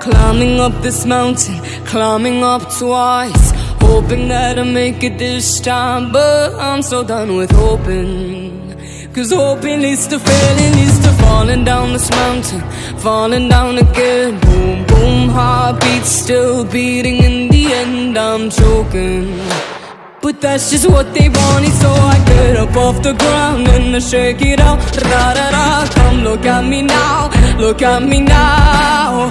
Climbing up this mountain, climbing up twice Hoping that I make it this time But I'm so done with hoping Cause hoping leads to failing, leads to falling down this mountain Falling down again, boom, boom Heartbeats still beating, in the end I'm choking but that's just what they wanted, so I get up off the ground and I shake it out. Ra ra ra, come look at me now, look at me now.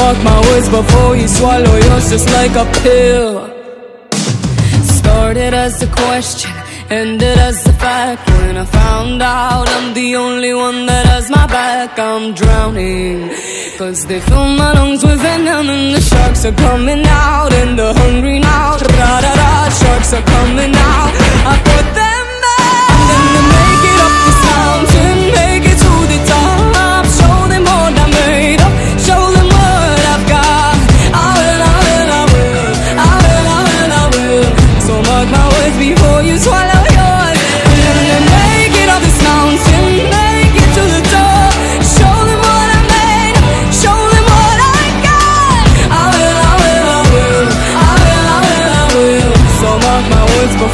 mark my words before you swallow yours, just like a pill. Started as a question, ended as a fact When I found out I'm the only one that has my back I'm drowning Cause they fill my lungs with venom And the sharks are coming out And the hungry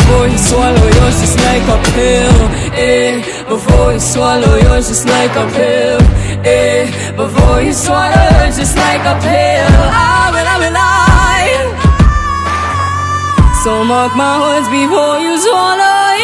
before you swallow yours Just like a pill, eh. Before you swallow yours Just like a pill, eh. Before you swallow yours Just like a pill. I will, I will, I so mark my words before you swallow